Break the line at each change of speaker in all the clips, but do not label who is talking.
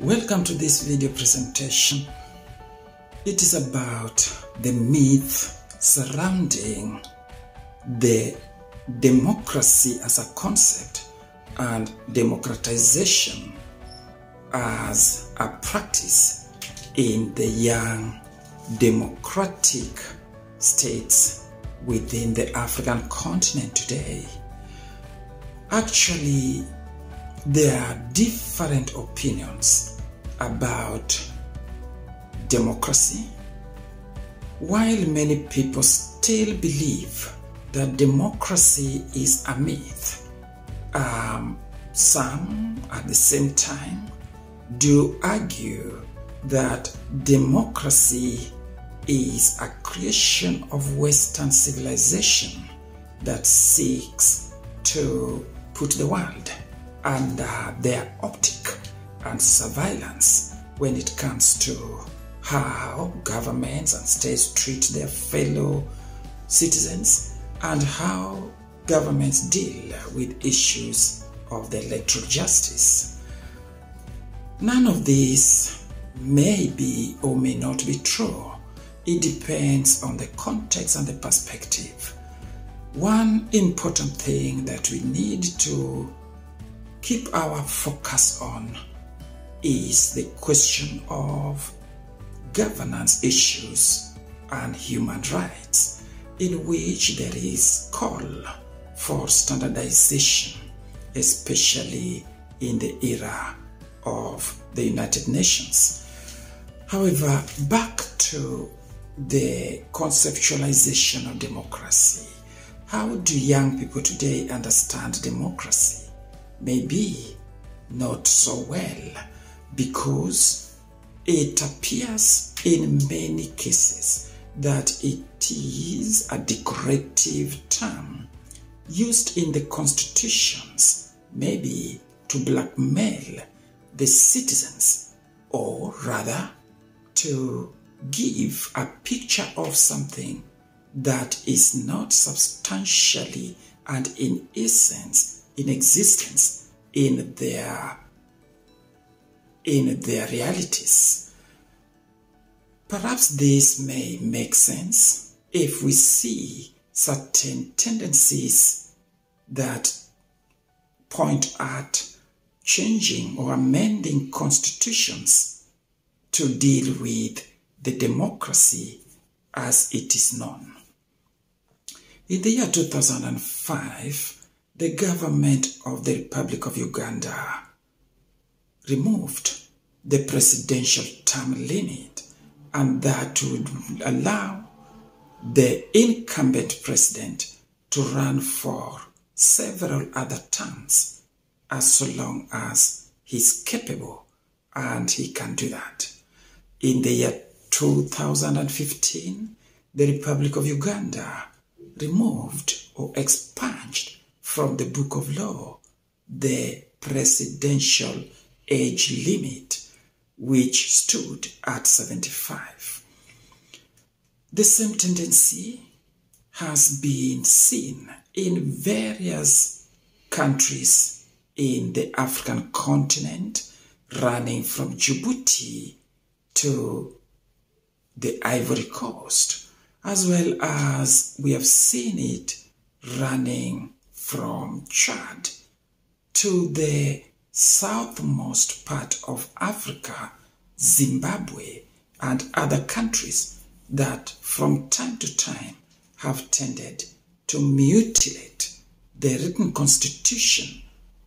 Welcome to this video presentation. It is about the myth surrounding the democracy as a concept and democratization as a practice in the young democratic states within the African continent today. Actually, there are different opinions about democracy. While many people still believe that democracy is a myth, um, some at the same time do argue that democracy is a creation of Western civilization that seeks to put the world under their optic and surveillance when it comes to how governments and states treat their fellow citizens and how governments deal with issues of the electoral justice. None of this may be or may not be true. It depends on the context and the perspective. One important thing that we need to keep our focus on is the question of governance issues and human rights, in which there is call for standardization, especially in the era of the United Nations. However, back to the conceptualization of democracy. How do young people today understand democracy? Maybe not so well because it appears in many cases that it is a decorative term used in the constitutions, maybe to blackmail the citizens, or rather to give a picture of something that is not substantially and in essence in existence in their in their realities perhaps this may make sense if we see certain tendencies that point at changing or amending constitutions to deal with the democracy as it is known. In the year 2005, the government of the Republic of Uganda removed the presidential term limit, and that would allow the incumbent president to run for several other terms as so long as he's capable and he can do that. In the year 2015, the Republic of Uganda removed or expunged from the Book of Law the presidential age limit, which stood at 75. The same tendency has been seen in various countries in the African continent, running from Djibouti to the Ivory Coast, as well as we have seen it running from Chad to the southmost part of Africa, Zimbabwe, and other countries that from time to time have tended to mutilate the written constitution,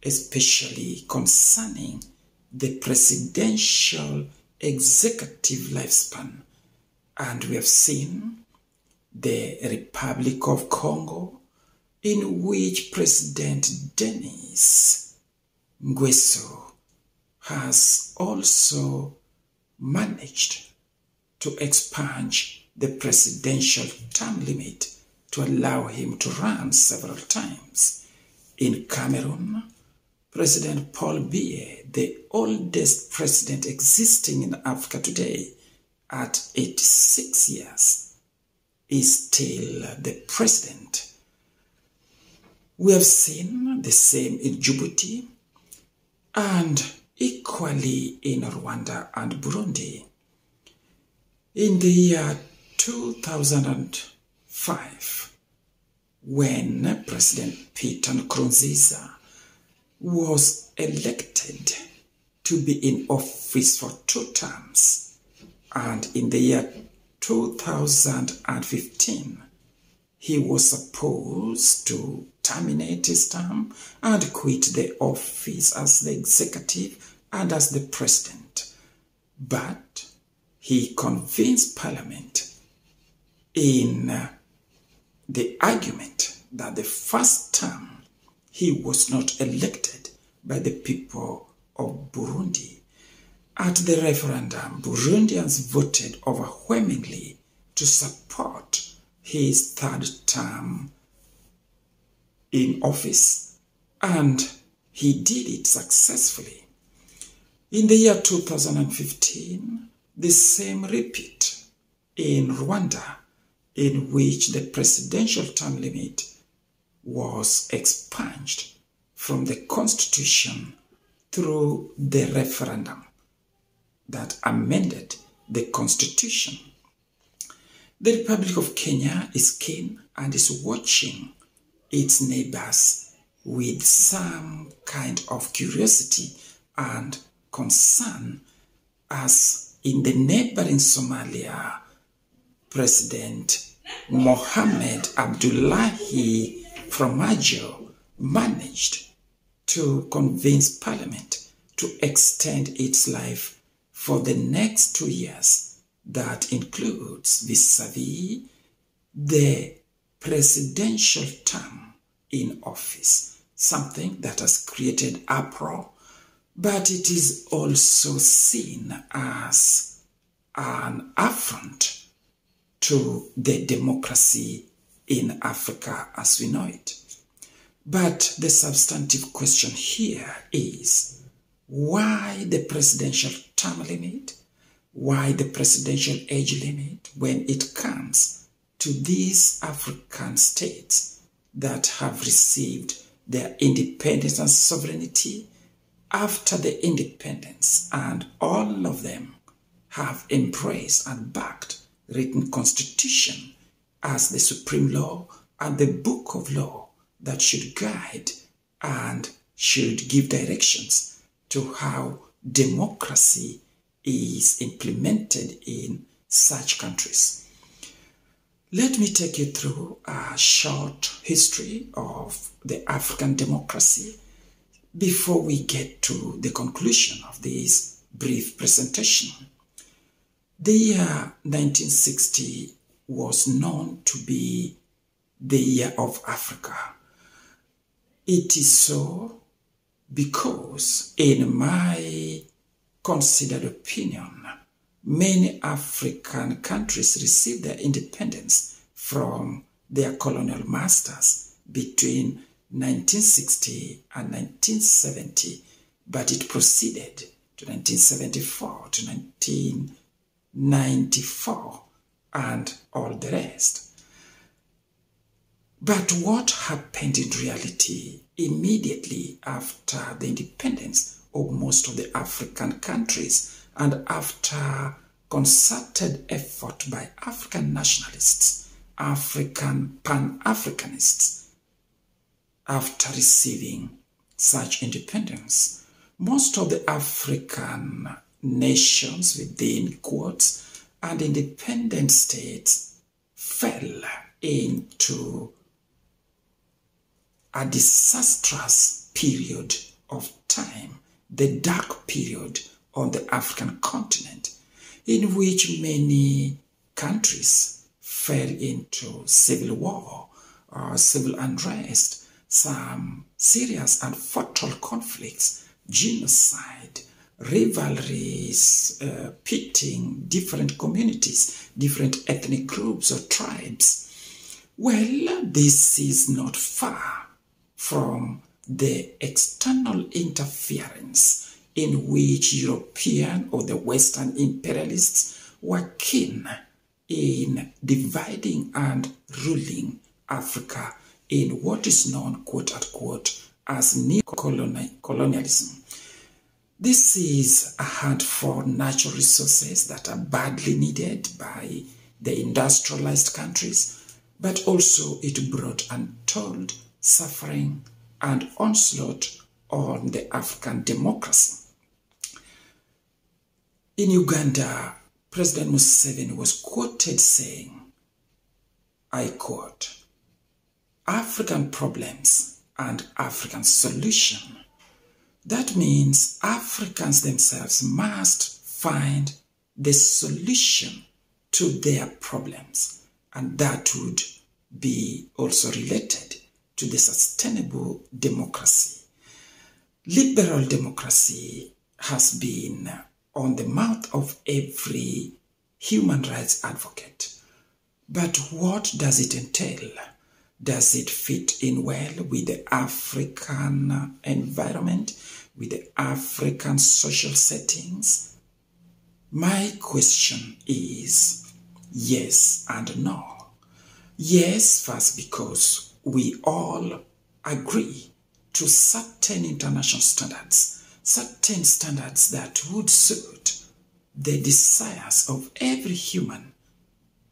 especially concerning the presidential executive lifespan. And we have seen the Republic of Congo, in which President Denis Nguesso has also managed to expand the presidential term limit to allow him to run several times. In Cameroon, President Paul Biya, the oldest president existing in Africa today, at 86 years, is still the president. We have seen the same in Djibouti, and equally in Rwanda and Burundi. In the year 2005, when President Peter Nkurunziza was elected to be in office for two terms, and in the year 2015, he was supposed to terminate his term and quit the office as the executive and as the president. But he convinced Parliament in uh, the argument that the first term he was not elected by the people of Burundi. At the referendum, Burundians voted overwhelmingly to support his third term in office, and he did it successfully. In the year 2015, the same repeat in Rwanda, in which the presidential term limit was expunged from the constitution through the referendum that amended the constitution. The Republic of Kenya is keen and is watching its neighbors with some kind of curiosity and concern as in the neighboring Somalia, President Mohamed Abdullahi Farmajo managed to convince Parliament to extend its life for the next two years. That includes vis-a-vis the presidential term in office, something that has created uproar, but it is also seen as an affront to the democracy in Africa as we know it. But the substantive question here is why the presidential term limit? Why the presidential age limit when it comes to these African states that have received their independence and sovereignty after the independence and all of them have embraced and backed written constitution as the supreme law and the book of law that should guide and should give directions to how democracy is implemented in such countries. Let me take you through a short history of the African democracy before we get to the conclusion of this brief presentation. The year 1960 was known to be the year of Africa. It is so because, in my considered opinion, many African countries received their independence from their colonial masters between 1960 and 1970, but it proceeded to 1974 to 1994 and all the rest. But what happened in reality immediately after the independence most of the African countries and after concerted effort by African nationalists, African pan-Africanists, after receiving such independence, most of the African nations within quotes and independent states fell into a disastrous period of time, the dark period on the African continent, in which many countries fell into civil war or civil unrest, some serious and fatal conflicts, genocide, rivalries, uh, pitting different communities, different ethnic groups or tribes. Well, this is not far from the external interference in which European or the Western imperialists were keen in dividing and ruling Africa in what is known, quote unquote, as neo-colonialism. This is a hunt for natural resources that are badly needed by the industrialized countries, but also it brought untold suffering and onslaught on the African democracy. In Uganda, President Museveni was quoted saying, I quote, African problems and African solution. That means Africans themselves must find the solution to their problems, and that would be also related to the sustainable democracy. Liberal democracy has been on the mouth of every human rights advocate. But what does it entail? Does it fit in well with the African environment, with the African social settings? My question is yes and no. Yes, first because we all agree to certain international standards, certain standards that would suit the desires of every human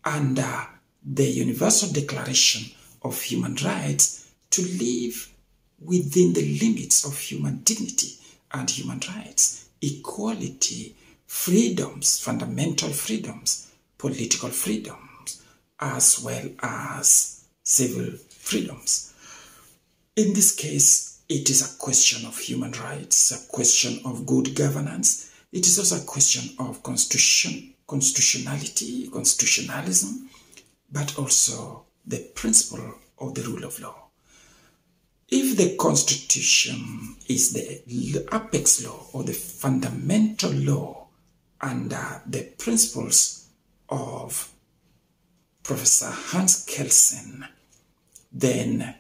under the Universal Declaration of Human Rights to live within the limits of human dignity and human rights, equality, freedoms, fundamental freedoms, political freedoms, as well as civil freedoms. In this case, it is a question of human rights, a question of good governance. It is also a question of constitution, constitutionality, constitutionalism, but also the principle of the rule of law. If the constitution is the apex law or the fundamental law under the principles of Professor Hans Kelsen, then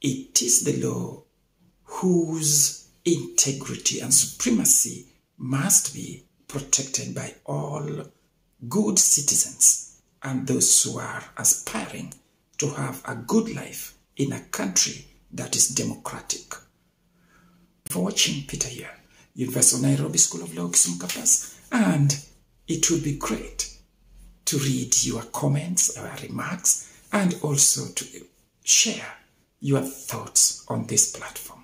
it is the law whose integrity and supremacy must be protected by all good citizens and those who are aspiring to have a good life in a country that is democratic. For watching Peter here, University of Nairobi School of Law, Kisumu campus, and it would be great to read your comments, your remarks, and also to share your thoughts on this platform.